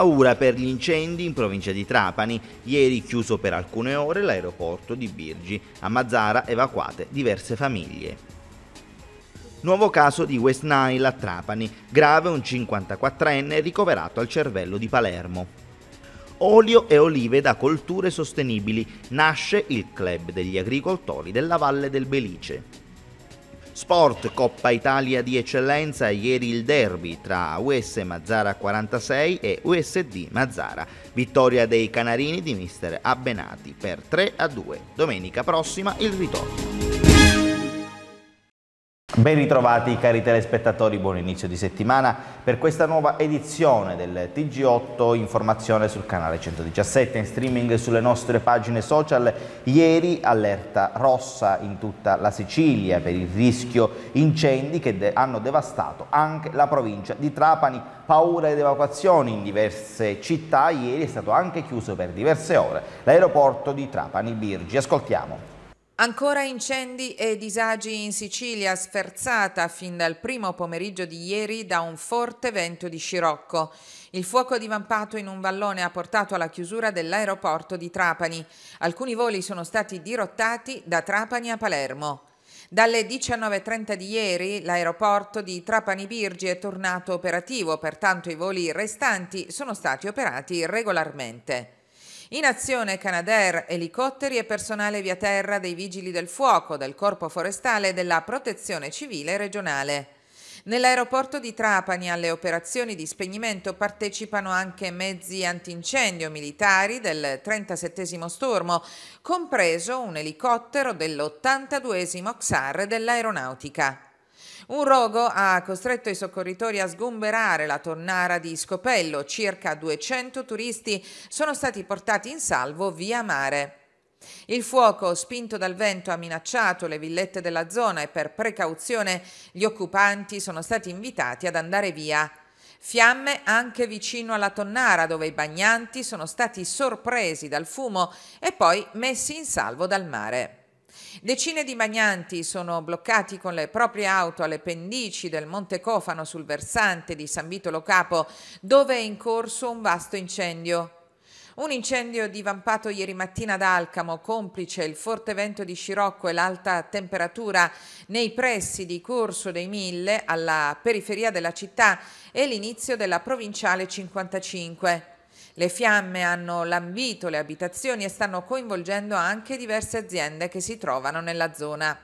Paura per gli incendi in provincia di Trapani. Ieri chiuso per alcune ore l'aeroporto di Birgi. A Mazzara evacuate diverse famiglie. Nuovo caso di West Nile a Trapani. Grave un 54enne ricoverato al cervello di Palermo. Olio e olive da colture sostenibili. Nasce il club degli agricoltori della Valle del Belice. Sport Coppa Italia di eccellenza, ieri il derby tra US Mazzara 46 e USD Mazzara. Vittoria dei Canarini di mister Abbenati per 3 a 2. Domenica prossima il ritorno. Ben ritrovati cari telespettatori, buon inizio di settimana per questa nuova edizione del TG8 Informazione sul canale 117 in streaming sulle nostre pagine social. Ieri allerta rossa in tutta la Sicilia per il rischio incendi che de hanno devastato anche la provincia di Trapani. Paura ed evacuazioni in diverse città, ieri è stato anche chiuso per diverse ore l'aeroporto di Trapani Birgi. Ascoltiamo. Ancora incendi e disagi in Sicilia, sferzata fin dal primo pomeriggio di ieri da un forte vento di scirocco. Il fuoco divampato in un vallone ha portato alla chiusura dell'aeroporto di Trapani. Alcuni voli sono stati dirottati da Trapani a Palermo. Dalle 19.30 di ieri l'aeroporto di Trapani Birgi è tornato operativo, pertanto i voli restanti sono stati operati regolarmente. In azione Canadair, elicotteri e personale via terra dei Vigili del Fuoco, del Corpo Forestale e della Protezione Civile regionale. Nell'aeroporto di Trapani alle operazioni di spegnimento partecipano anche mezzi antincendio militari del 37 Stormo, compreso un elicottero dell'82 XAR dell'aeronautica. Un rogo ha costretto i soccorritori a sgomberare la tonnara di Scopello. Circa 200 turisti sono stati portati in salvo via mare. Il fuoco, spinto dal vento, ha minacciato le villette della zona e per precauzione gli occupanti sono stati invitati ad andare via. Fiamme anche vicino alla tonnara dove i bagnanti sono stati sorpresi dal fumo e poi messi in salvo dal mare. Decine di bagnanti sono bloccati con le proprie auto alle pendici del Monte Cofano sul versante di San Vito Lo Capo, dove è in corso un vasto incendio. Un incendio divampato ieri mattina ad Alcamo, complice il forte vento di scirocco e l'alta temperatura nei pressi di Corso dei Mille, alla periferia della città, e l'inizio della provinciale 55. Le fiamme hanno lambito le abitazioni e stanno coinvolgendo anche diverse aziende che si trovano nella zona.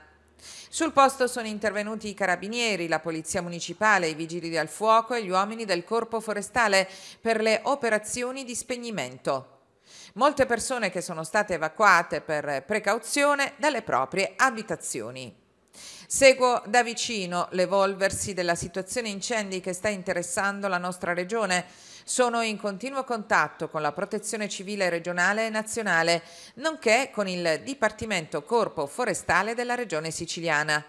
Sul posto sono intervenuti i carabinieri, la polizia municipale, i vigili del fuoco e gli uomini del corpo forestale per le operazioni di spegnimento. Molte persone che sono state evacuate per precauzione dalle proprie abitazioni. Seguo da vicino l'evolversi della situazione incendi che sta interessando la nostra regione sono in continuo contatto con la Protezione Civile regionale e nazionale, nonché con il Dipartimento Corpo Forestale della Regione Siciliana.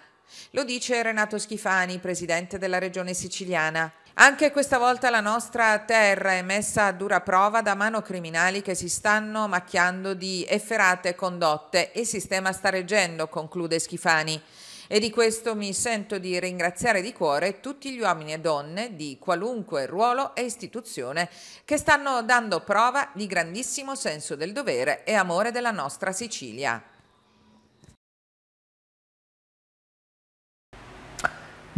Lo dice Renato Schifani, presidente della Regione Siciliana. Anche questa volta la nostra terra è messa a dura prova da mano criminali che si stanno macchiando di efferate condotte e il sistema sta reggendo, conclude Schifani e di questo mi sento di ringraziare di cuore tutti gli uomini e donne di qualunque ruolo e istituzione che stanno dando prova di grandissimo senso del dovere e amore della nostra Sicilia.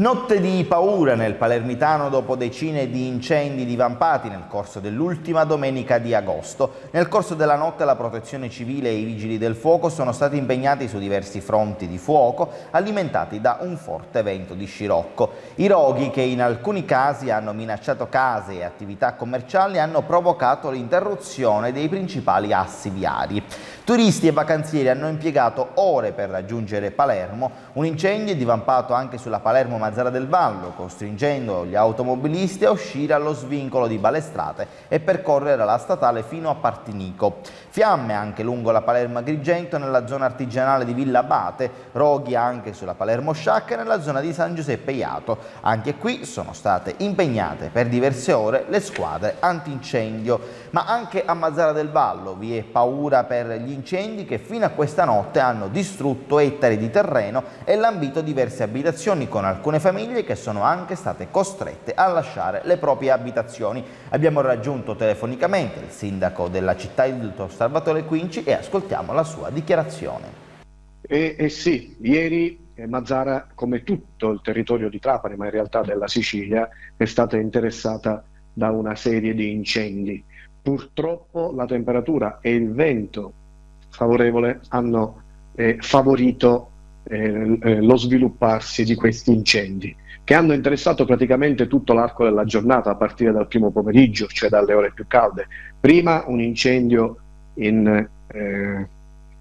Notte di paura nel Palermitano dopo decine di incendi divampati nel corso dell'ultima domenica di agosto. Nel corso della notte la protezione civile e i vigili del fuoco sono stati impegnati su diversi fronti di fuoco alimentati da un forte vento di scirocco. I roghi che in alcuni casi hanno minacciato case e attività commerciali hanno provocato l'interruzione dei principali assi viari. Turisti e vacanzieri hanno impiegato ore per raggiungere Palermo. Un incendio è divampato anche sulla Palermo-Mazzara del Vallo, costringendo gli automobilisti a uscire allo svincolo di Balestrate e percorrere la statale fino a Partinico. Fiamme anche lungo la Palermo-Agrigento nella zona artigianale di Villa Abate, roghi anche sulla Palermo-Sciacca e nella zona di San Giuseppe Iato. Anche qui sono state impegnate per diverse ore le squadre antincendio. Ma anche a Mazzara del Vallo vi è paura per gli incendi che fino a questa notte hanno distrutto ettari di terreno e lambito diverse abitazioni con alcune famiglie che sono anche state costrette a lasciare le proprie abitazioni. Abbiamo raggiunto telefonicamente il sindaco della città, il dottor Salvatore Quinci, e ascoltiamo la sua dichiarazione. Eh, eh sì, ieri Mazzara, come tutto il territorio di Trapani, ma in realtà della Sicilia, è stata interessata da una serie di incendi. Purtroppo la temperatura e il vento favorevole hanno eh, favorito eh, eh, lo svilupparsi di questi incendi che hanno interessato praticamente tutto l'arco della giornata a partire dal primo pomeriggio, cioè dalle ore più calde. Prima un incendio in, eh,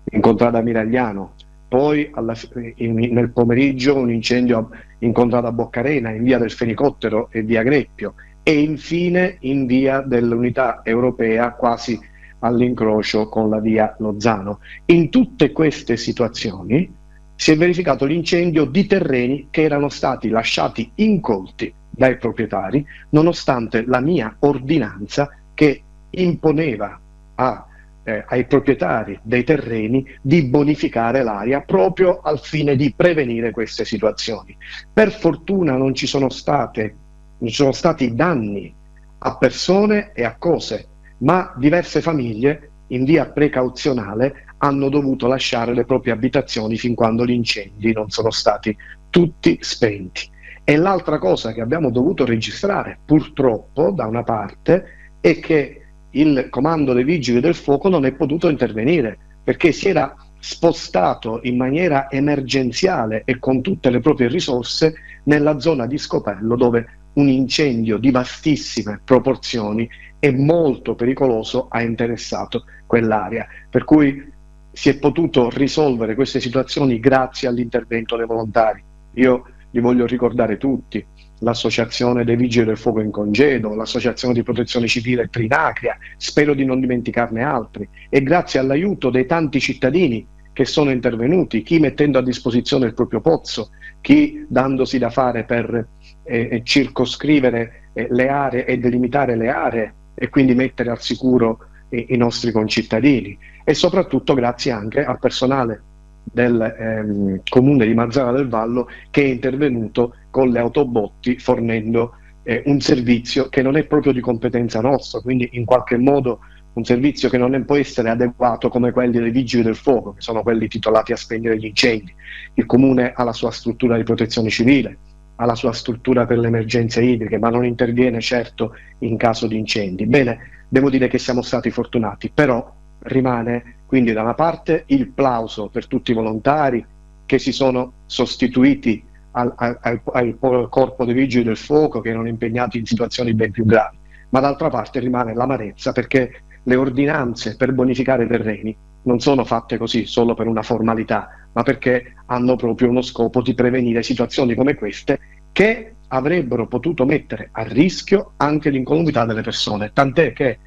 in Contrada Miragliano, poi alla, in, nel pomeriggio un incendio in Contrada Boccarena, in via del Fenicottero e via Greppio e infine in via dell'Unità Europea quasi all'incrocio con la via Lozano. In tutte queste situazioni si è verificato l'incendio di terreni che erano stati lasciati incolti dai proprietari, nonostante la mia ordinanza che imponeva a, eh, ai proprietari dei terreni di bonificare l'aria proprio al fine di prevenire queste situazioni. Per fortuna non ci sono, state, non ci sono stati danni a persone e a cose ma diverse famiglie in via precauzionale hanno dovuto lasciare le proprie abitazioni fin quando gli incendi non sono stati tutti spenti. E l'altra cosa che abbiamo dovuto registrare, purtroppo, da una parte, è che il comando dei vigili del fuoco non è potuto intervenire perché si era spostato in maniera emergenziale e con tutte le proprie risorse nella zona di Scopello dove un incendio di vastissime proporzioni e molto pericoloso ha interessato quell'area. Per cui si è potuto risolvere queste situazioni grazie all'intervento dei volontari. Io li voglio ricordare tutti, l'Associazione dei Vigili del Fuoco in Congedo, l'Associazione di Protezione Civile Trinacria, spero di non dimenticarne altri, e grazie all'aiuto dei tanti cittadini che sono intervenuti, chi mettendo a disposizione il proprio pozzo, chi dandosi da fare per eh, circoscrivere eh, le aree e delimitare le aree e quindi mettere al sicuro i, i nostri concittadini e soprattutto grazie anche al personale del ehm, comune di Mazzara del Vallo che è intervenuto con le autobotti fornendo eh, un servizio che non è proprio di competenza nostra, quindi in qualche modo un servizio che non è, può essere adeguato come quelli dei vigili del fuoco, che sono quelli titolati a spegnere gli incendi. Il comune ha la sua struttura di protezione civile, ha la sua struttura per le emergenze idriche, ma non interviene certo in caso di incendi. Bene, devo dire che siamo stati fortunati, però rimane quindi da una parte il plauso per tutti i volontari che si sono sostituiti al, al, al, corpo dei vigili del fuoco, che erano impegnati in situazioni ben più gravi, ma d'altra parte rimane l'amarezza perché le ordinanze per bonificare i terreni non sono fatte così solo per una formalità, ma perché hanno proprio uno scopo di prevenire situazioni come queste che avrebbero potuto mettere a rischio anche l'incolumità delle persone, tant'è che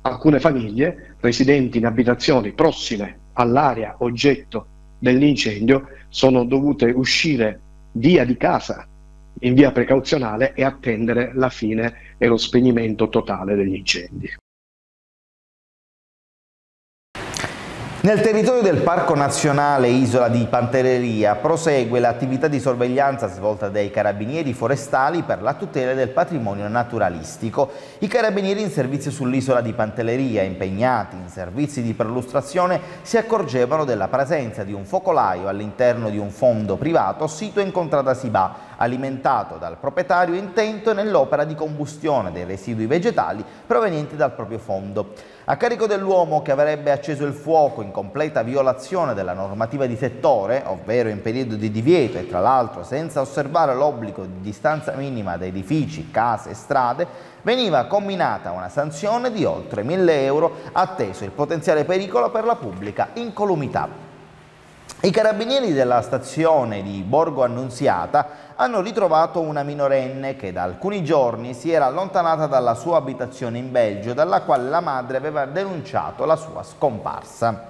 alcune famiglie residenti in abitazioni prossime all'area oggetto dell'incendio sono dovute uscire via di casa in via precauzionale e attendere la fine e lo spegnimento totale degli incendi. Nel territorio del Parco Nazionale Isola di Pantelleria prosegue l'attività di sorveglianza svolta dai carabinieri forestali per la tutela del patrimonio naturalistico. I carabinieri in servizio sull'isola di Pantelleria, impegnati in servizi di perlustrazione, si accorgevano della presenza di un focolaio all'interno di un fondo privato sito in Contrada Sibà, alimentato dal proprietario intento nell'opera di combustione dei residui vegetali provenienti dal proprio fondo a carico dell'uomo che avrebbe acceso il fuoco in completa violazione della normativa di settore, ovvero in periodo di divieto e tra l'altro senza osservare l'obbligo di distanza minima da edifici, case e strade, veniva combinata una sanzione di oltre 1000 euro atteso il potenziale pericolo per la pubblica incolumità. I carabinieri della stazione di Borgo Annunziata hanno ritrovato una minorenne che da alcuni giorni si era allontanata dalla sua abitazione in Belgio, dalla quale la madre aveva denunciato la sua scomparsa.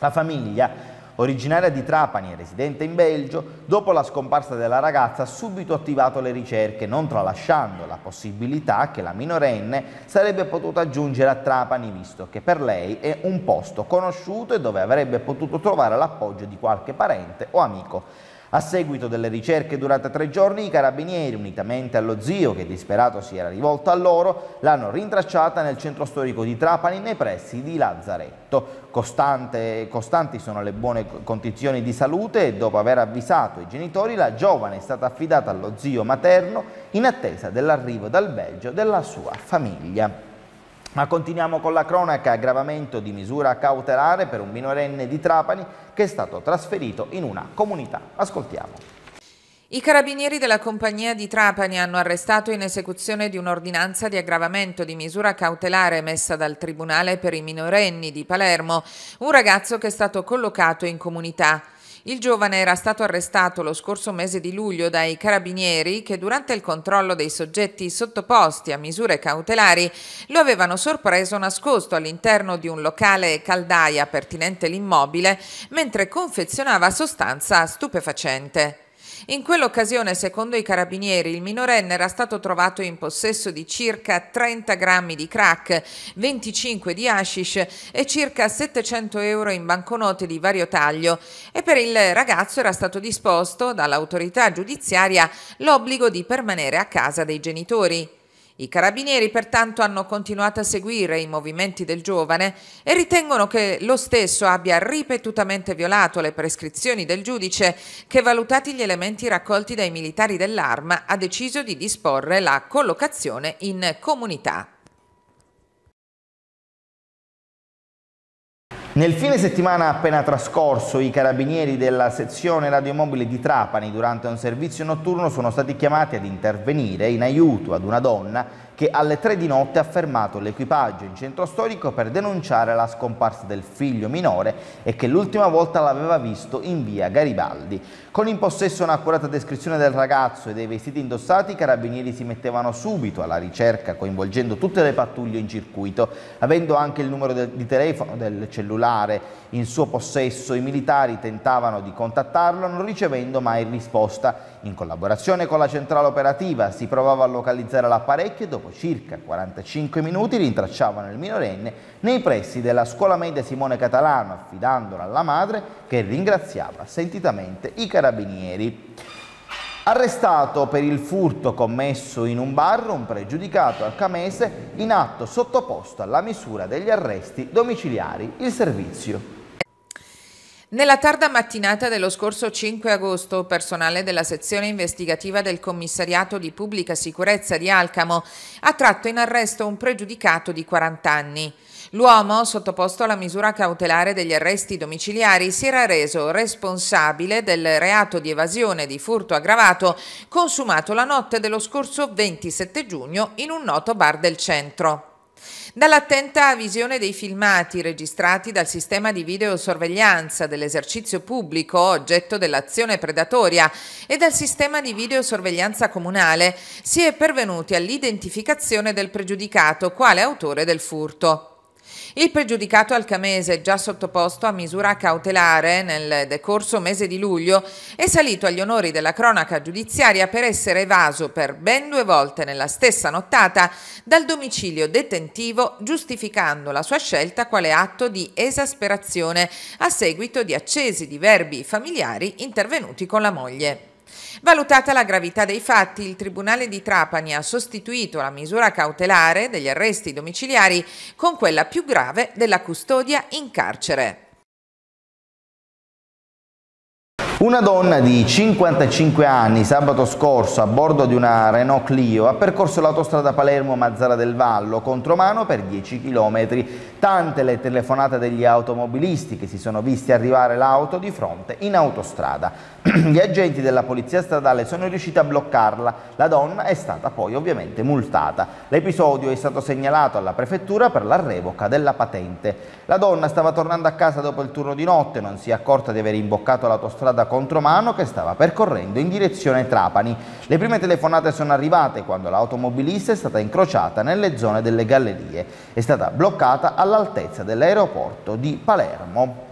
La famiglia originaria di Trapani e residente in Belgio, dopo la scomparsa della ragazza ha subito attivato le ricerche, non tralasciando la possibilità che la minorenne sarebbe potuta giungere a Trapani, visto che per lei è un posto conosciuto e dove avrebbe potuto trovare l'appoggio di qualche parente o amico. A seguito delle ricerche durate tre giorni, i carabinieri, unitamente allo zio che disperato si era rivolto a loro, l'hanno rintracciata nel centro storico di Trapani nei pressi di Lazzaretto. Costante, costanti sono le buone condizioni di salute e dopo aver avvisato i genitori la giovane è stata affidata allo zio materno in attesa dell'arrivo dal Belgio della sua famiglia. Ma continuiamo con la cronaca, aggravamento di misura cautelare per un minorenne di Trapani che è stato trasferito in una comunità. Ascoltiamo. I carabinieri della compagnia di Trapani hanno arrestato in esecuzione di un'ordinanza di aggravamento di misura cautelare emessa dal Tribunale per i minorenni di Palermo un ragazzo che è stato collocato in comunità. Il giovane era stato arrestato lo scorso mese di luglio dai carabinieri che durante il controllo dei soggetti sottoposti a misure cautelari lo avevano sorpreso nascosto all'interno di un locale caldaia pertinente l'immobile mentre confezionava sostanza stupefacente. In quell'occasione, secondo i carabinieri, il minorenne era stato trovato in possesso di circa 30 grammi di crack, 25 di hashish e circa 700 euro in banconote di vario taglio e per il ragazzo era stato disposto dall'autorità giudiziaria l'obbligo di permanere a casa dei genitori. I carabinieri pertanto hanno continuato a seguire i movimenti del giovane e ritengono che lo stesso abbia ripetutamente violato le prescrizioni del giudice che, valutati gli elementi raccolti dai militari dell'arma, ha deciso di disporre la collocazione in comunità. Nel fine settimana appena trascorso i carabinieri della sezione radiomobile di Trapani durante un servizio notturno sono stati chiamati ad intervenire in aiuto ad una donna che alle tre di notte ha fermato l'equipaggio in centro storico per denunciare la scomparsa del figlio minore e che l'ultima volta l'aveva visto in via Garibaldi. Con in possesso un'accurata descrizione del ragazzo e dei vestiti indossati, i carabinieri si mettevano subito alla ricerca coinvolgendo tutte le pattuglie in circuito. Avendo anche il numero di telefono del cellulare in suo possesso, i militari tentavano di contattarlo non ricevendo mai risposta. In collaborazione con la centrale operativa si provava a localizzare l'apparecchio e dopo circa 45 minuti rintracciavano il minorenne nei pressi della scuola media Simone Catalano affidandolo alla madre che ringraziava sentitamente i carabinieri. Arrestato per il furto commesso in un bar un pregiudicato al Camese in atto sottoposto alla misura degli arresti domiciliari. Il servizio. Nella tarda mattinata dello scorso 5 agosto, personale della sezione investigativa del Commissariato di Pubblica Sicurezza di Alcamo ha tratto in arresto un pregiudicato di 40 anni. L'uomo, sottoposto alla misura cautelare degli arresti domiciliari, si era reso responsabile del reato di evasione di furto aggravato consumato la notte dello scorso 27 giugno in un noto bar del centro. Dall'attenta visione dei filmati registrati dal sistema di videosorveglianza dell'esercizio pubblico oggetto dell'azione predatoria e dal sistema di videosorveglianza comunale si è pervenuti all'identificazione del pregiudicato quale autore del furto. Il pregiudicato alcamese, già sottoposto a misura cautelare nel decorso mese di luglio, è salito agli onori della cronaca giudiziaria per essere evaso per ben due volte nella stessa nottata dal domicilio detentivo, giustificando la sua scelta quale atto di esasperazione a seguito di accesi diverbi familiari intervenuti con la moglie. Valutata la gravità dei fatti, il Tribunale di Trapani ha sostituito la misura cautelare degli arresti domiciliari con quella più grave della custodia in carcere. Una donna di 55 anni sabato scorso a bordo di una Renault Clio ha percorso l'autostrada Palermo-Mazzara del Vallo contromano per 10 km. Tante le telefonate degli automobilisti che si sono visti arrivare l'auto di fronte in autostrada. Gli agenti della polizia stradale sono riusciti a bloccarla. La donna è stata poi ovviamente multata. L'episodio è stato segnalato alla prefettura per la revoca della patente. La donna stava tornando a casa dopo il turno di notte, non si è accorta di aver imboccato l'autostrada contromano che stava percorrendo in direzione Trapani. Le prime telefonate sono arrivate quando l'automobilista è stata incrociata nelle zone delle gallerie. È stata bloccata all'altezza dell'aeroporto di Palermo.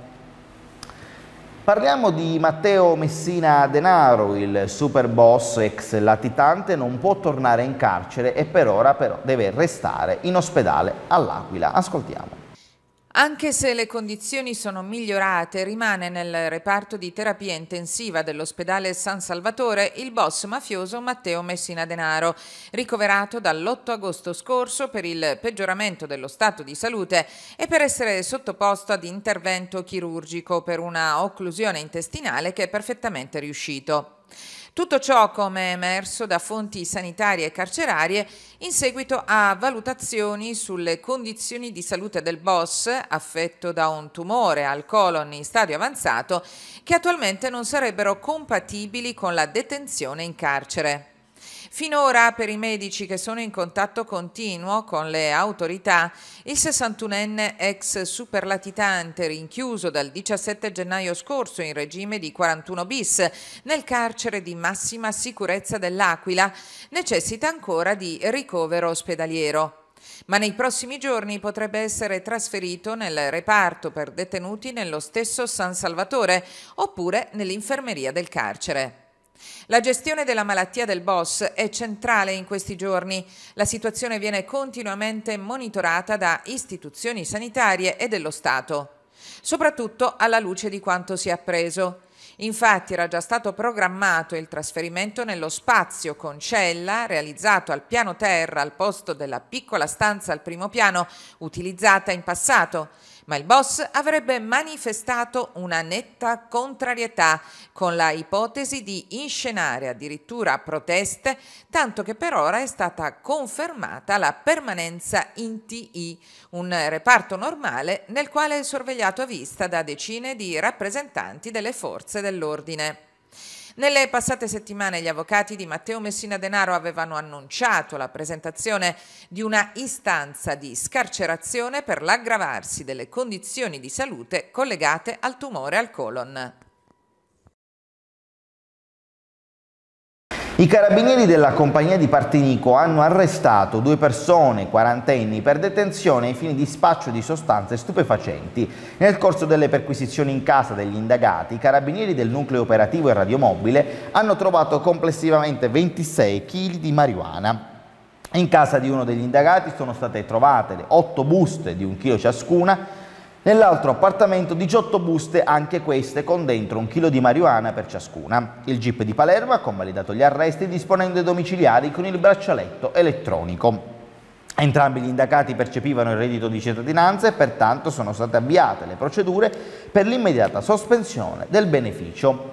Parliamo di Matteo Messina Denaro, il super boss ex latitante non può tornare in carcere e per ora però deve restare in ospedale all'Aquila. Ascoltiamo. Anche se le condizioni sono migliorate, rimane nel reparto di terapia intensiva dell'ospedale San Salvatore il boss mafioso Matteo Messina Denaro, ricoverato dall'8 agosto scorso per il peggioramento dello stato di salute e per essere sottoposto ad intervento chirurgico per una occlusione intestinale che è perfettamente riuscito. Tutto ciò, come emerso da fonti sanitarie e carcerarie, in seguito a valutazioni sulle condizioni di salute del boss, affetto da un tumore al colon in stadio avanzato, che attualmente non sarebbero compatibili con la detenzione in carcere. Finora, per i medici che sono in contatto continuo con le autorità, il 61enne ex superlatitante rinchiuso dal 17 gennaio scorso in regime di 41 bis nel carcere di massima sicurezza dell'Aquila necessita ancora di ricovero ospedaliero ma nei prossimi giorni potrebbe essere trasferito nel reparto per detenuti nello stesso San Salvatore oppure nell'infermeria del carcere. La gestione della malattia del boss è centrale in questi giorni. La situazione viene continuamente monitorata da istituzioni sanitarie e dello Stato, soprattutto alla luce di quanto si è appreso. Infatti era già stato programmato il trasferimento nello spazio con cella realizzato al piano terra al posto della piccola stanza al primo piano utilizzata in passato ma il boss avrebbe manifestato una netta contrarietà con la ipotesi di inscenare addirittura proteste, tanto che per ora è stata confermata la permanenza in TI, un reparto normale nel quale è sorvegliato a vista da decine di rappresentanti delle forze dell'ordine. Nelle passate settimane gli avvocati di Matteo Messina Denaro avevano annunciato la presentazione di una istanza di scarcerazione per l'aggravarsi delle condizioni di salute collegate al tumore al colon. I carabinieri della compagnia di Partinico hanno arrestato due persone quarantenni per detenzione ai fini di spaccio di sostanze stupefacenti. Nel corso delle perquisizioni in casa degli indagati, i carabinieri del nucleo operativo e radiomobile hanno trovato complessivamente 26 kg di marijuana. In casa di uno degli indagati sono state trovate 8 buste di un chilo ciascuna Nell'altro appartamento 18 buste, anche queste con dentro un chilo di marijuana per ciascuna. Il GIP di Palermo ha convalidato gli arresti disponendo i domiciliari con il braccialetto elettronico. Entrambi gli indagati percepivano il reddito di cittadinanza e pertanto sono state avviate le procedure per l'immediata sospensione del beneficio.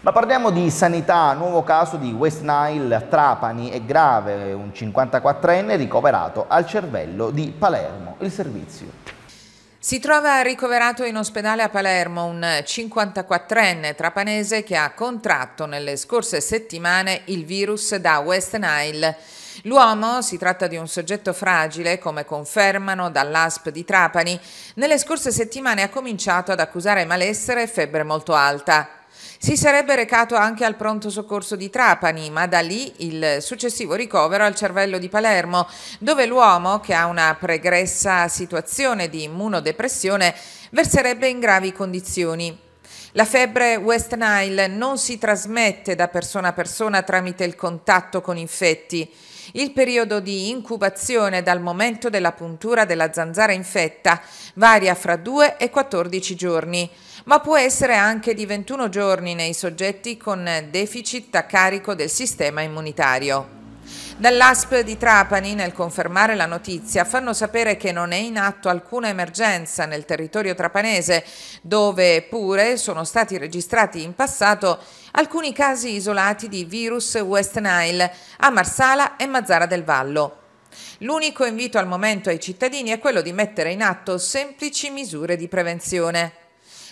Ma parliamo di sanità, nuovo caso di West Nile a Trapani è grave, un 54enne ricoverato al cervello di Palermo. Il servizio. Si trova ricoverato in ospedale a Palermo un 54enne trapanese che ha contratto nelle scorse settimane il virus da West Nile. L'uomo, si tratta di un soggetto fragile, come confermano dall'ASP di Trapani, nelle scorse settimane ha cominciato ad accusare malessere e febbre molto alta. Si sarebbe recato anche al pronto soccorso di Trapani, ma da lì il successivo ricovero al cervello di Palermo, dove l'uomo, che ha una pregressa situazione di immunodepressione, verserebbe in gravi condizioni. La febbre West Nile non si trasmette da persona a persona tramite il contatto con infetti. Il periodo di incubazione dal momento della puntura della zanzara infetta varia fra 2 e 14 giorni ma può essere anche di 21 giorni nei soggetti con deficit a carico del sistema immunitario. Dall'ASP di Trapani, nel confermare la notizia, fanno sapere che non è in atto alcuna emergenza nel territorio trapanese, dove pure sono stati registrati in passato alcuni casi isolati di virus West Nile a Marsala e Mazzara del Vallo. L'unico invito al momento ai cittadini è quello di mettere in atto semplici misure di prevenzione.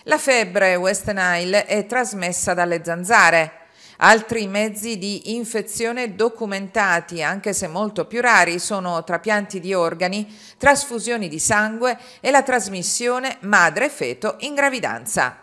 La febbre West Nile è trasmessa dalle zanzare. Altri mezzi di infezione documentati, anche se molto più rari, sono trapianti di organi, trasfusioni di sangue e la trasmissione madre-feto in gravidanza.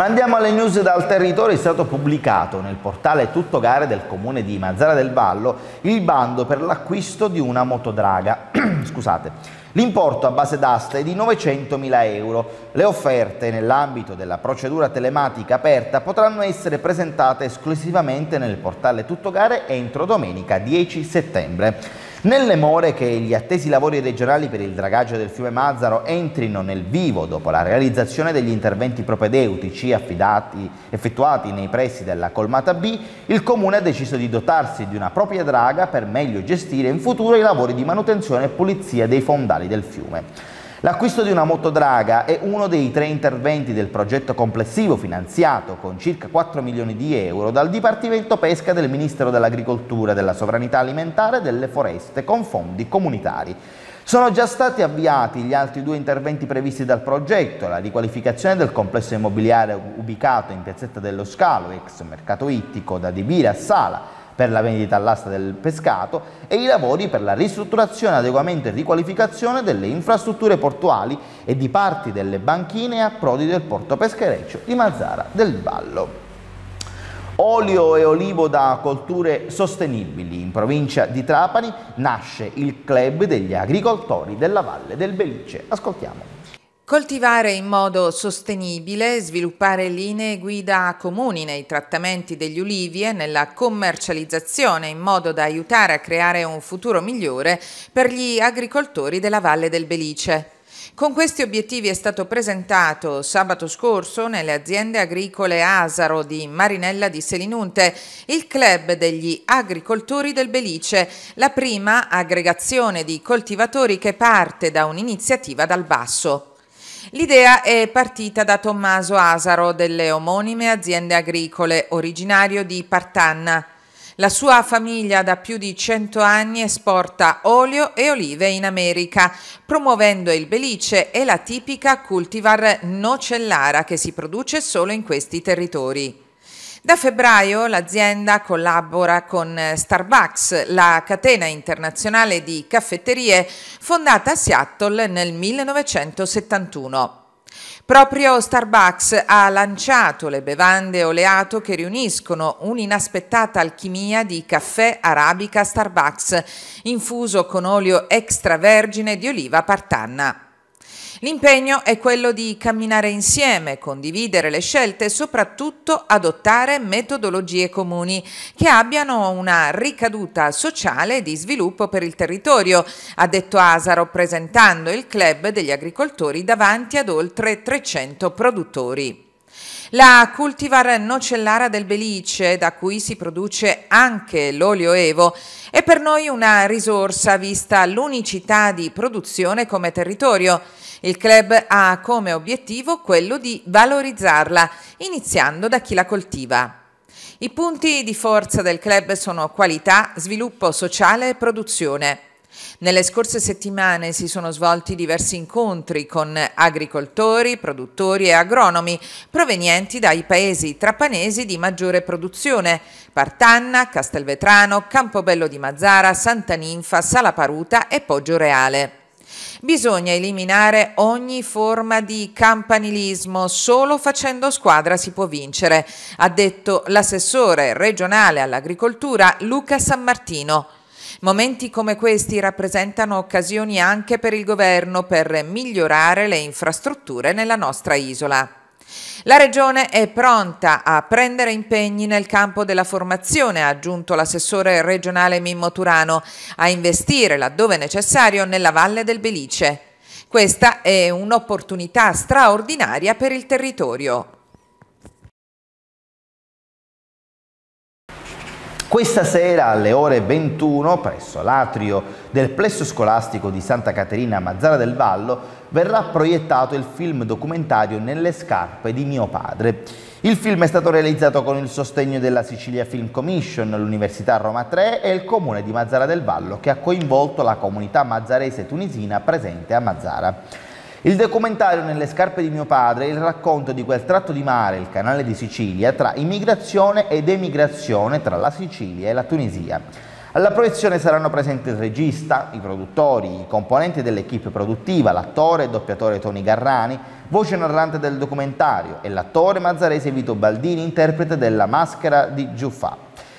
Ma andiamo alle news dal territorio, è stato pubblicato nel portale Tutto Gare del comune di Mazzara del Vallo il bando per l'acquisto di una motodraga. Scusate. L'importo a base d'asta è di 900.000 euro. Le offerte nell'ambito della procedura telematica aperta potranno essere presentate esclusivamente nel portale Tuttogare entro domenica 10 settembre. Nelle more che gli attesi lavori regionali per il dragaggio del fiume Mazzaro entrino nel vivo dopo la realizzazione degli interventi propedeutici affidati, effettuati nei pressi della colmata B, il Comune ha deciso di dotarsi di una propria draga per meglio gestire in futuro i lavori di manutenzione e pulizia dei fondali del fiume. L'acquisto di una motodraga è uno dei tre interventi del progetto complessivo finanziato con circa 4 milioni di euro dal Dipartimento Pesca del Ministero dell'Agricoltura, della Sovranità Alimentare e delle Foreste con fondi comunitari. Sono già stati avviati gli altri due interventi previsti dal progetto, la riqualificazione del complesso immobiliare ubicato in Piazzetta dello Scalo, ex mercato ittico, da adibire a sala, per la vendita all'asta del pescato e i lavori per la ristrutturazione, adeguamento e riqualificazione delle infrastrutture portuali e di parti delle banchine e approdi del porto peschereccio di Mazzara del Vallo. Olio e olivo da colture sostenibili. In provincia di Trapani nasce il club degli agricoltori della Valle del Belice. Ascoltiamo. Coltivare in modo sostenibile, sviluppare linee guida comuni nei trattamenti degli ulivi e nella commercializzazione in modo da aiutare a creare un futuro migliore per gli agricoltori della Valle del Belice. Con questi obiettivi è stato presentato sabato scorso nelle aziende agricole Asaro di Marinella di Selinunte il club degli agricoltori del Belice, la prima aggregazione di coltivatori che parte da un'iniziativa dal basso. L'idea è partita da Tommaso Asaro delle omonime aziende agricole, originario di Partanna. La sua famiglia da più di 100 anni esporta olio e olive in America, promuovendo il belice e la tipica cultivar nocellara che si produce solo in questi territori. Da febbraio l'azienda collabora con Starbucks, la catena internazionale di caffetterie fondata a Seattle nel 1971. Proprio Starbucks ha lanciato le bevande oleato che riuniscono un'inaspettata alchimia di caffè arabica Starbucks, infuso con olio extravergine di oliva partanna. L'impegno è quello di camminare insieme, condividere le scelte e soprattutto adottare metodologie comuni che abbiano una ricaduta sociale di sviluppo per il territorio, ha detto Asaro presentando il club degli agricoltori davanti ad oltre 300 produttori. La cultivar nocellara del Belice, da cui si produce anche l'olio Evo, è per noi una risorsa vista l'unicità di produzione come territorio il club ha come obiettivo quello di valorizzarla, iniziando da chi la coltiva. I punti di forza del club sono qualità, sviluppo sociale e produzione. Nelle scorse settimane si sono svolti diversi incontri con agricoltori, produttori e agronomi provenienti dai paesi trapanesi di maggiore produzione, Partanna, Castelvetrano, Campobello di Mazzara, Santa Ninfa, Salaparuta e Poggio Reale. Bisogna eliminare ogni forma di campanilismo, solo facendo squadra si può vincere, ha detto l'assessore regionale all'agricoltura Luca San Martino. Momenti come questi rappresentano occasioni anche per il governo per migliorare le infrastrutture nella nostra isola. La Regione è pronta a prendere impegni nel campo della formazione, ha aggiunto l'assessore regionale Mimmo Turano, a investire laddove necessario nella Valle del Belice. Questa è un'opportunità straordinaria per il territorio. Questa sera alle ore 21 presso l'atrio del plesso scolastico di Santa Caterina Mazzara del Vallo verrà proiettato il film documentario Nelle scarpe di mio padre. Il film è stato realizzato con il sostegno della Sicilia Film Commission, l'Università Roma 3 e il Comune di Mazzara del Vallo che ha coinvolto la comunità mazzarese tunisina presente a Mazzara. Il documentario Nelle scarpe di mio padre è il racconto di quel tratto di mare, il canale di Sicilia, tra immigrazione ed emigrazione tra la Sicilia e la Tunisia. Alla proiezione saranno presenti il regista, i produttori, i componenti dell'equipe produttiva, l'attore e doppiatore Tony Garrani, voce narrante del documentario e l'attore mazzarese Vito Baldini, interprete della Maschera di Giuffà,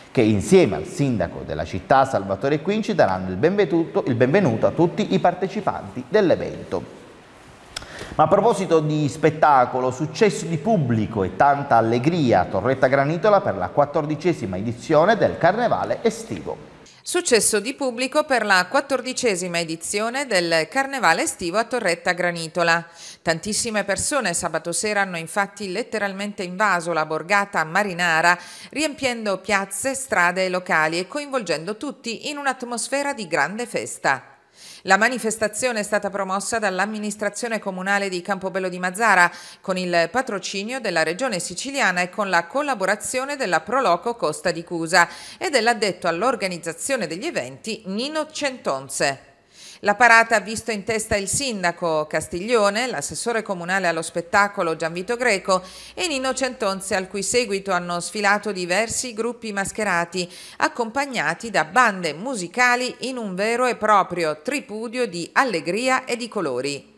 che insieme al sindaco della città Salvatore Quinci daranno il benvenuto, il benvenuto a tutti i partecipanti dell'evento. Ma a proposito di spettacolo, successo di pubblico e tanta allegria a Torretta Granitola per la quattordicesima edizione del Carnevale estivo. Successo di pubblico per la quattordicesima edizione del Carnevale estivo a Torretta Granitola. Tantissime persone sabato sera hanno infatti letteralmente invaso la borgata marinara, riempiendo piazze, strade e locali e coinvolgendo tutti in un'atmosfera di grande festa. La manifestazione è stata promossa dall'amministrazione comunale di Campobello di Mazzara con il patrocinio della regione siciliana e con la collaborazione della Proloco Costa di Cusa e dell'addetto all'organizzazione degli eventi Nino Centonze. La parata ha visto in testa il sindaco Castiglione, l'assessore comunale allo spettacolo Gianvito Greco e Nino Centonze, al cui seguito hanno sfilato diversi gruppi mascherati, accompagnati da bande musicali in un vero e proprio tripudio di allegria e di colori.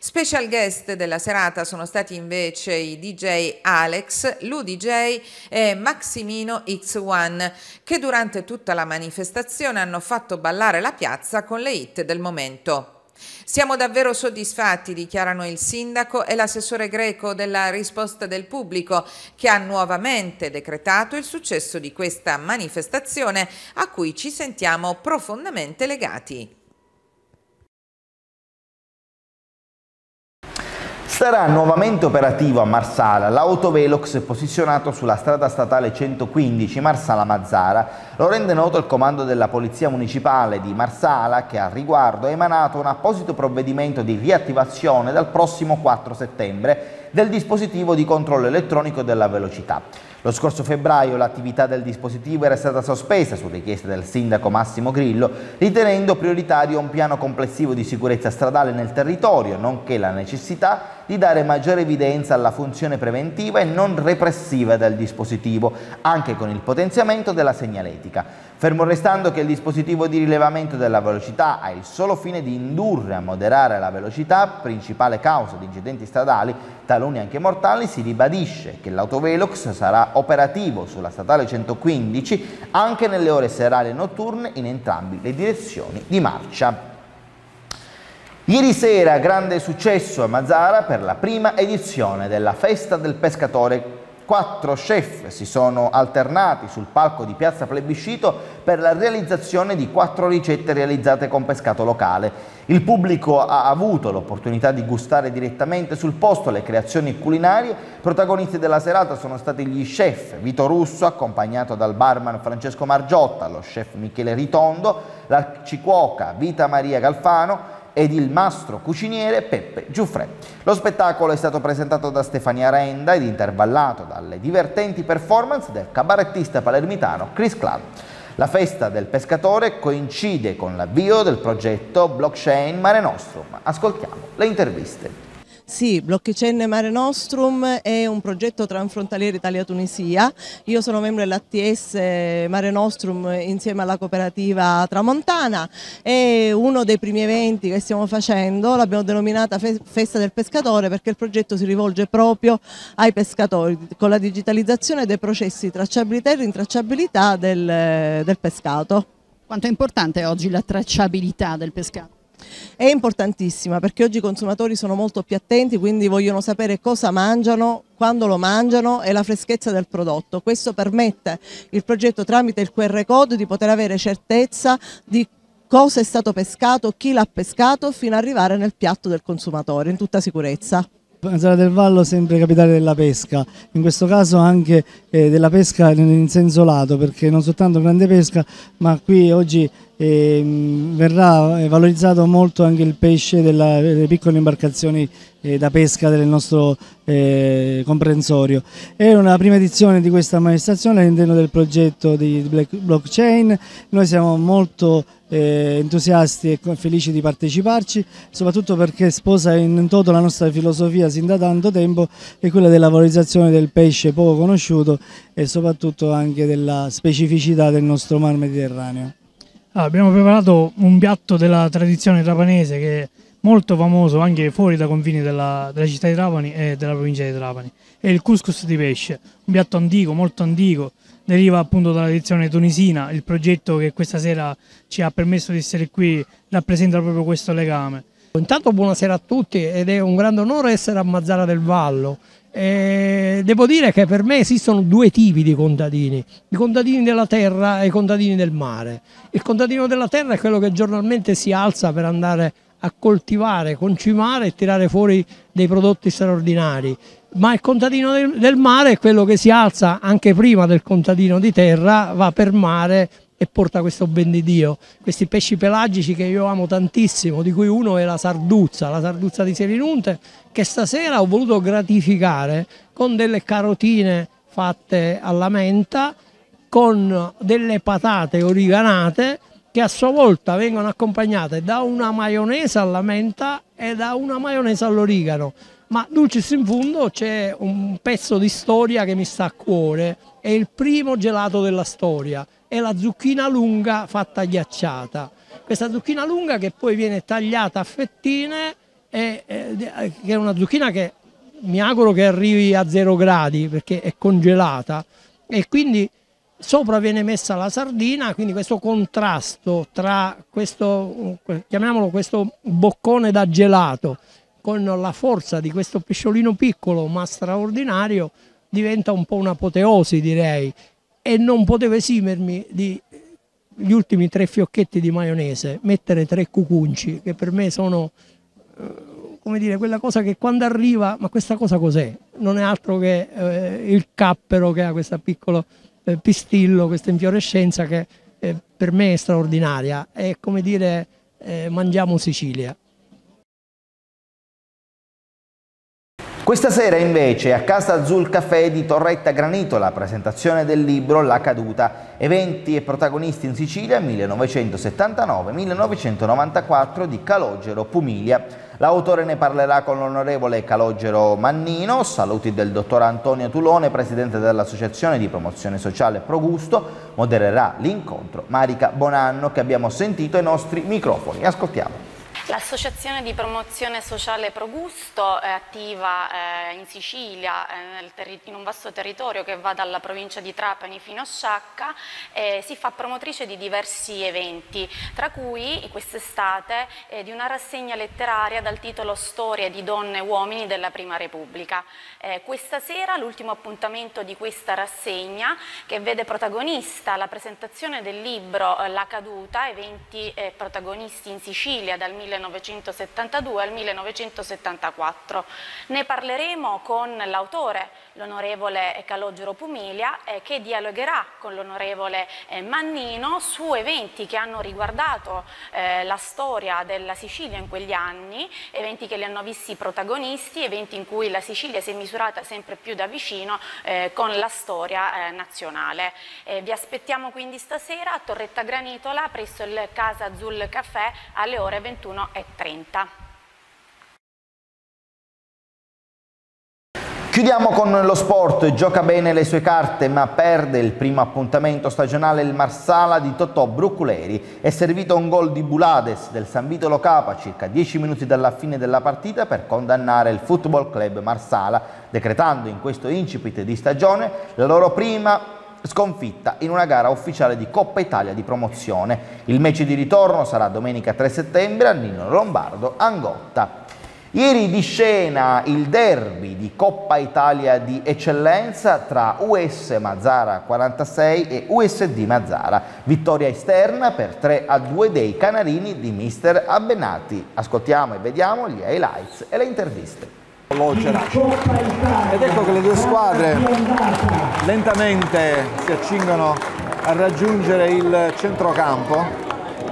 Special guest della serata sono stati invece i DJ Alex, l'UDJ e Maximino X1 che durante tutta la manifestazione hanno fatto ballare la piazza con le hit del momento. Siamo davvero soddisfatti, dichiarano il sindaco e l'assessore greco della risposta del pubblico, che ha nuovamente decretato il successo di questa manifestazione a cui ci sentiamo profondamente legati. Sarà nuovamente operativo a Marsala l'autovelox posizionato sulla strada statale 115 Marsala-Mazzara. Lo rende noto il comando della Polizia Municipale di Marsala che al riguardo ha emanato un apposito provvedimento di riattivazione dal prossimo 4 settembre del dispositivo di controllo elettronico della velocità. Lo scorso febbraio l'attività del dispositivo era stata sospesa su richiesta del sindaco Massimo Grillo, ritenendo prioritario un piano complessivo di sicurezza stradale nel territorio, nonché la necessità di dare maggiore evidenza alla funzione preventiva e non repressiva del dispositivo, anche con il potenziamento della segnaletica. Fermo restando che il dispositivo di rilevamento della velocità ha il solo fine di indurre a moderare la velocità, principale causa di incidenti stradali, taluni anche mortali, si ribadisce che l'autovelox sarà operativo sulla statale 115 anche nelle ore serali e notturne in entrambe le direzioni di marcia. Ieri sera grande successo a Mazzara per la prima edizione della Festa del Pescatore quattro chef si sono alternati sul palco di Piazza Plebiscito per la realizzazione di quattro ricette realizzate con pescato locale. Il pubblico ha avuto l'opportunità di gustare direttamente sul posto le creazioni culinarie. Protagonisti della serata sono stati gli chef Vito Russo, accompagnato dal barman Francesco Margiotta, lo chef Michele Ritondo, la cicuoca Vita Maria Galfano, ed il mastro cuciniere Peppe Giuffre. Lo spettacolo è stato presentato da Stefania Renda ed intervallato dalle divertenti performance del cabarettista palermitano Chris Club. La festa del pescatore coincide con l'avvio del progetto Blockchain Mare Nostrum. Ascoltiamo le interviste. Sì, Blockchain Mare Nostrum è un progetto transfrontaliere Italia-Tunisia. Io sono membro dell'ATS Mare Nostrum insieme alla cooperativa Tramontana. È uno dei primi eventi che stiamo facendo, l'abbiamo denominata Festa del Pescatore perché il progetto si rivolge proprio ai pescatori con la digitalizzazione dei processi di tracciabilità e rintracciabilità del, del pescato. Quanto è importante oggi la tracciabilità del pescato? È importantissima perché oggi i consumatori sono molto più attenti, quindi vogliono sapere cosa mangiano, quando lo mangiano e la freschezza del prodotto. Questo permette il progetto tramite il QR code di poter avere certezza di cosa è stato pescato, chi l'ha pescato fino ad arrivare nel piatto del consumatore in tutta sicurezza. Mazzara del Vallo sempre capitale della pesca, in questo caso anche eh, della pesca in senso lato perché non soltanto grande pesca ma qui oggi eh, verrà valorizzato molto anche il pesce della, delle piccole imbarcazioni eh, da pesca del nostro eh, comprensorio. È una prima edizione di questa manifestazione all'interno del progetto di Blockchain, noi siamo molto eh, entusiasti e felici di parteciparci, soprattutto perché sposa in toto la nostra filosofia sin da tanto tempo e quella della valorizzazione del pesce poco conosciuto e soprattutto anche della specificità del nostro mar Mediterraneo. Ah, abbiamo preparato un piatto della tradizione trapanese che è molto famoso anche fuori dai confini della, della città di Trapani e della provincia di Trapani. È il couscous di pesce, un piatto antico, molto antico, deriva appunto dalla tradizione tunisina. Il progetto che questa sera ci ha permesso di essere qui rappresenta proprio questo legame. Intanto buonasera a tutti ed è un grande onore essere a Mazzara del Vallo Eh, devo dire che per me esistono due tipi di contadini, i contadini della terra e i contadini del mare. Il contadino della terra è quello che giornalmente si alza per andare a coltivare, concimare e tirare fuori dei prodotti straordinari, ma il contadino del, mare è quello che si alza anche prima del contadino di terra, va per mare e porta questo ben di Dio, questi pesci pelagici che io amo tantissimo, di cui uno è la sarduzza, la sarduzza di Selinunte, che stasera ho voluto gratificare con delle carotine fatte alla menta, con delle patate origanate che a sua volta vengono accompagnate da una maionese alla menta e da una maionese all'origano. Ma dulcis in fondo c'è un pezzo di storia che mi sta a cuore, è il primo gelato della storia, è la zucchina lunga fatta ghiacciata. Questa zucchina lunga che poi viene tagliata a fettine, è, è, è una zucchina che mi auguro che arrivi a zero gradi perché è congelata e quindi sopra viene messa la sardina, quindi questo contrasto tra questo, chiamiamolo questo boccone da gelato con la forza di questo pesciolino piccolo ma straordinario diventa un po' un'apoteosi direi e non potevo esimermi di gli ultimi tre fiocchetti di maionese, mettere tre cucunci che per me sono eh, come dire quella cosa che quando arriva, ma questa cosa cos'è? Non è altro che eh, il cappero che ha questo piccolo eh, pistillo, questa infiorescenza che eh, per me è straordinaria, è come dire eh, mangiamo Sicilia. Questa sera invece a Casa Azul Caffè di Torretta Granito la presentazione del libro La caduta, eventi e protagonisti in Sicilia 1979-1994 di Calogero Pumilia. L'autore ne parlerà con l'onorevole Calogero Mannino, saluti del dottor Antonio Tulone, presidente dell'Associazione di Promozione Sociale Progusto, modererà l'incontro Marica Bonanno che abbiamo sentito ai nostri microfoni. Ascoltiamo. L'associazione di promozione sociale Progusto è attiva eh, in Sicilia, eh, in un vasto territorio che va dalla provincia di Trapani fino a Sciacca e si fa promotrice di diversi eventi, tra cui quest'estate eh, di una rassegna letteraria dal titolo Storie di donne e uomini della Prima Repubblica. Eh, questa sera l'ultimo appuntamento di questa rassegna che vede protagonista la presentazione del libro eh, La caduta, eventi e protagonisti in Sicilia dal 1900 1972 al 1974. Ne parleremo con l'autore, l'onorevole Calogero Pumilia, eh, che dialogherà con l'onorevole eh, Mannino su eventi che hanno riguardato eh, la storia della Sicilia in quegli anni, eventi che li hanno visti protagonisti, eventi in cui la Sicilia si è misurata sempre più da vicino eh, con la storia eh, nazionale. Eh, vi aspettiamo quindi stasera a Torretta Granitola presso il Casa Azul Caffè alle ore 21 21.30. Chiudiamo con lo sport, gioca bene le sue carte ma perde il primo appuntamento stagionale il Marsala di Totò Bruculeri. È servito un gol di Bulades del San Vito Locapa circa 10 minuti dalla fine della partita per condannare il Football Club Marsala, decretando in questo incipit di stagione la loro prima sconfitta in una gara ufficiale di Coppa Italia di promozione. Il match di ritorno sarà domenica 3 settembre a Nino Lombardo Angotta. Ieri di scena il derby di Coppa Italia di eccellenza tra US Mazzara 46 e USD Mazzara. Vittoria esterna per 3 a 2 dei canarini di mister Abbenati. Ascoltiamo e vediamo gli highlights e le interviste. Logera. Ed ecco che le due squadre lentamente si accingono a raggiungere il centrocampo,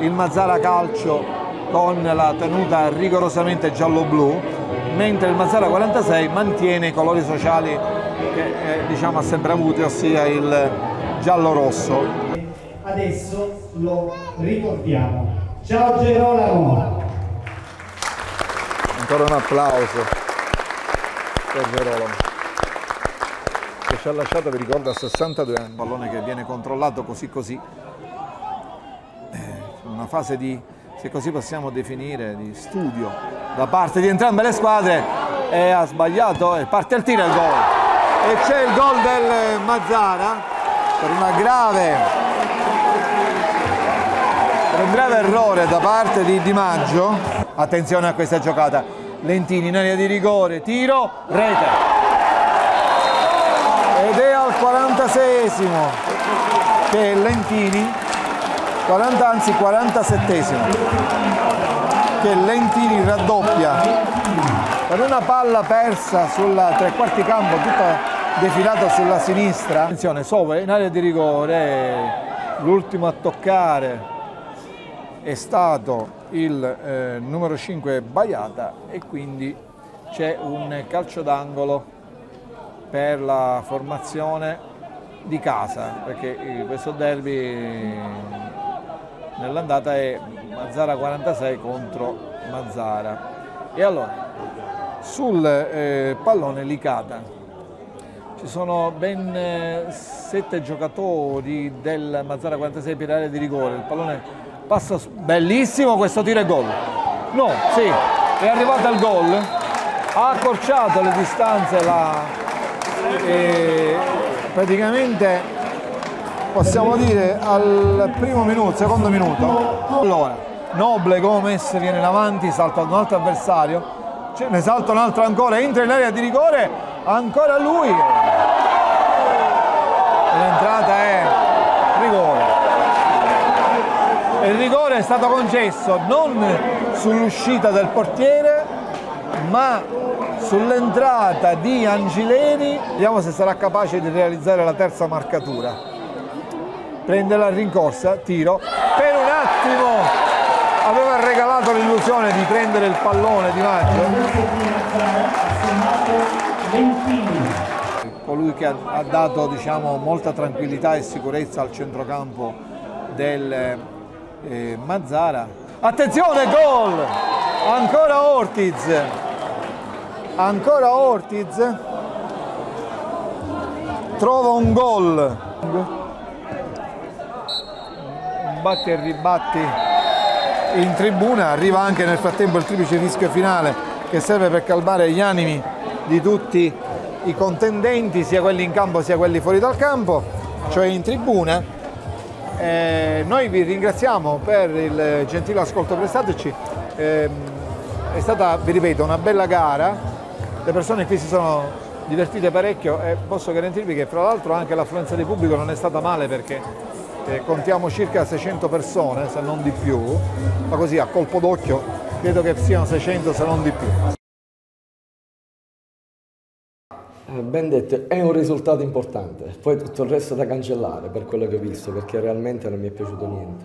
il Mazzara Calcio con la tenuta rigorosamente giallo-blu, mentre il Mazzara 46 mantiene i colori sociali che eh, diciamo, ha sempre avuto, ossia il giallo-rosso. Adesso lo ricordiamo. Ciao Gerolamo! Ancora un applauso per Verolamo che ci ha lasciato, vi ricordo, a 62 anni. Pallone che viene controllato così così, eh, una fase di, se così possiamo definire, di studio da parte di entrambe le squadre e ha sbagliato e parte il tiro il gol. E c'è il gol del Mazzara per una grave per un grave errore da parte di Di Maggio. Attenzione a questa giocata. Lentini in area di rigore, tiro, rete. 46esimo che è Lentini, 40, anzi 47esimo che Lentini raddoppia per una palla persa sulla tre quarti campo tutta defilata sulla sinistra. Attenzione, Sove in area di rigore, l'ultimo a toccare è stato il eh, numero 5 Baiata e quindi c'è un calcio d'angolo per la formazione di casa perché eh, questo derby nell'andata è Mazzara 46 contro Mazzara. E allora sul eh, pallone Licata. Ci sono ben eh, sette giocatori del Mazzara 46 per area di rigore. Il pallone Passa bellissimo questo tiro e gol. No, sì, è arrivato al gol, ha accorciato le distanze la, e praticamente possiamo dire al primo minuto, secondo minuto. Allora, Noble Gomez viene in avanti, salta un altro avversario, ce ne salta un altro ancora, entra in area di rigore, ancora lui. L'entrata è rigore il rigore è stato concesso non sull'uscita del portiere ma sull'entrata di Angileri. Vediamo se sarà capace di realizzare la terza marcatura. Prende la rincorsa, tiro. Per un attimo aveva regalato l'illusione di prendere il pallone di Maggio. Colui che ha, dato diciamo, molta tranquillità e sicurezza al centrocampo del eh, Mazzara. Attenzione, gol! Ancora Ortiz. Ancora Ortiz. Trova un gol. Batti e ribatti in tribuna. Arriva anche nel frattempo il triplice rischio finale che serve per calmare gli animi di tutti i contendenti, sia quelli in campo sia quelli fuori dal campo, cioè in tribuna eh, noi vi ringraziamo per il gentile ascolto prestatoci, eh, è stata, vi ripeto, una bella gara, le persone qui si sono divertite parecchio e posso garantirvi che fra l'altro anche l'affluenza di pubblico non è stata male perché eh, contiamo circa 600 persone, se non di più, ma così a colpo d'occhio credo che siano 600 se non di più. Ben detto, è un risultato importante, poi tutto il resto da cancellare per quello che ho visto, perché realmente non mi è piaciuto niente.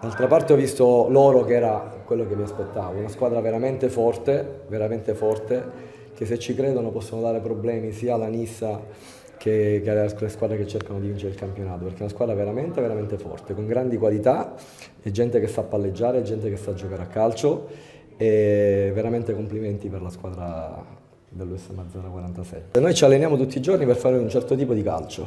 D'altra parte ho visto loro che era quello che mi aspettavo, una squadra veramente forte, veramente forte, che se ci credono possono dare problemi sia alla Nissa che, che alle squadre che cercano di vincere il campionato, perché è una squadra veramente, veramente forte, con grandi qualità, e gente che sa palleggiare, gente che sa giocare a calcio e veramente complimenti per la squadra dell'USM 047. Noi ci alleniamo tutti i giorni per fare un certo tipo di calcio,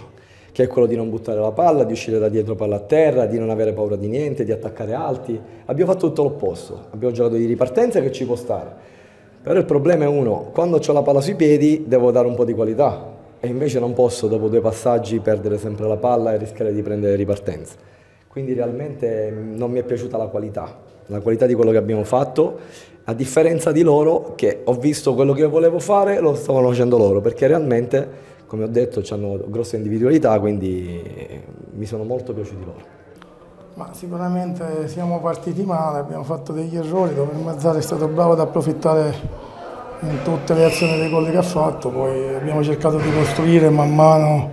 che è quello di non buttare la palla, di uscire da dietro palla a terra, di non avere paura di niente, di attaccare alti. Abbiamo fatto tutto l'opposto, abbiamo giocato di ripartenza che ci può stare. Però il problema è uno, quando ho la palla sui piedi devo dare un po' di qualità e invece non posso dopo due passaggi perdere sempre la palla e rischiare di prendere ripartenza. Quindi realmente non mi è piaciuta la qualità, la qualità di quello che abbiamo fatto a differenza di loro che ho visto quello che io volevo fare lo stavano facendo loro perché realmente come ho detto hanno grosse individualità quindi mi sono molto piaciuti loro. Ma sicuramente siamo partiti male, abbiamo fatto degli errori dove il Mazzara è stato bravo ad approfittare in tutte le azioni dei gol che ha fatto, poi abbiamo cercato di costruire man mano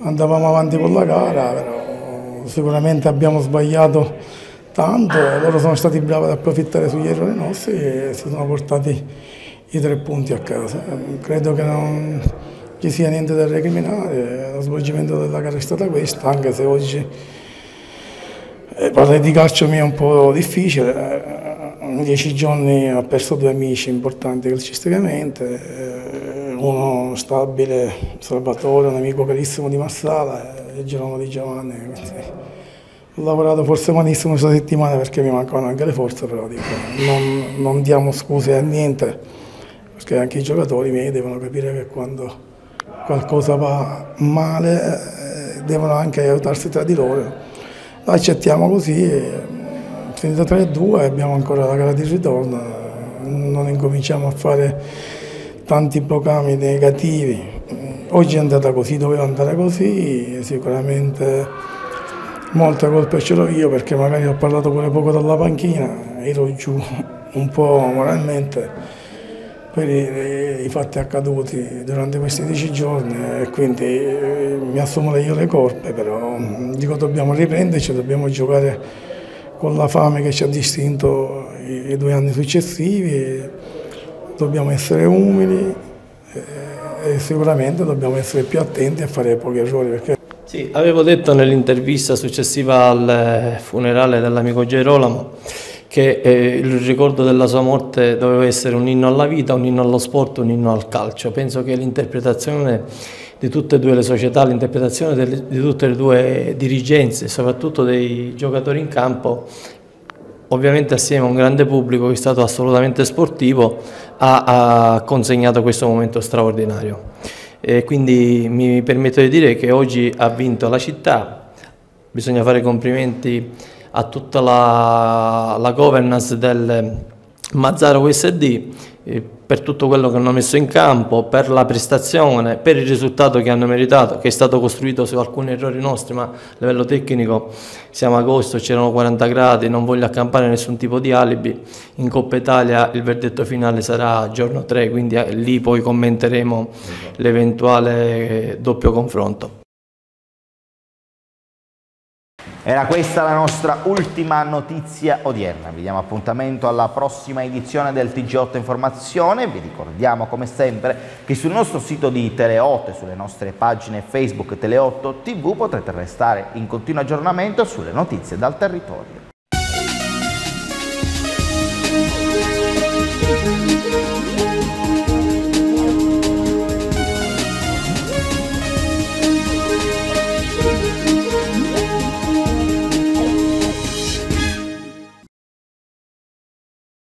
andavamo avanti con la gara, però sicuramente abbiamo sbagliato tanto, loro sono stati bravi ad approfittare sugli errori nostri e si sono portati i tre punti a casa. Credo che non ci sia niente da recriminare, lo svolgimento della gara è stata questa, anche se oggi eh, parlare di calcio mi è un po' difficile. In dieci giorni ho perso due amici importanti calcisticamente, eh, uno stabile, Salvatore, un amico carissimo di Marsala e Geronimo di Giovanni. Ho lavorato forse malissimo questa settimana perché mi mancavano anche le forze, però dico, non, non, diamo scuse a niente, perché anche i giocatori miei devono capire che quando qualcosa va male eh, devono anche aiutarsi tra di loro. Lo accettiamo così, e, finito 3-2 abbiamo ancora la gara di ritorno, non incominciamo a fare tanti proclami negativi, oggi è andata così, doveva andare così, sicuramente molte colpe ce l'ho io perché magari ho parlato pure poco dalla panchina, ero giù un po' moralmente per i, i, fatti accaduti durante questi dieci giorni e quindi eh, mi assumo io le colpe, però dico dobbiamo riprenderci, dobbiamo giocare con la fame che ci ha distinto i, i due anni successivi, dobbiamo essere umili e, e sicuramente dobbiamo essere più attenti a fare pochi errori. Sì, avevo detto nell'intervista successiva al funerale dell'amico Gerolamo che eh, il ricordo della sua morte doveva essere un inno alla vita, un inno allo sport, un inno al calcio. Penso che l'interpretazione di tutte e due le società, l'interpretazione di tutte e due dirigenze, soprattutto dei giocatori in campo, ovviamente assieme a un grande pubblico che è stato assolutamente sportivo, ha, ha consegnato questo momento straordinario. E quindi mi permetto di dire che oggi ha vinto la città, bisogna fare complimenti a tutta la, la governance del Mazzaro USD per tutto quello che hanno messo in campo, per la prestazione, per il risultato che hanno meritato, che è stato costruito su alcuni errori nostri, ma a livello tecnico siamo a agosto, c'erano 40 gradi, non voglio accampare nessun tipo di alibi. In Coppa Italia il verdetto finale sarà giorno 3, quindi eh, lì poi commenteremo l'eventuale doppio confronto. Era questa la nostra ultima notizia odierna. Vi diamo appuntamento alla prossima edizione del TG8 Informazione. Vi ricordiamo come sempre che sul nostro sito di Tele8 e sulle nostre pagine Facebook Tele8 TV potrete restare in continuo aggiornamento sulle notizie dal territorio.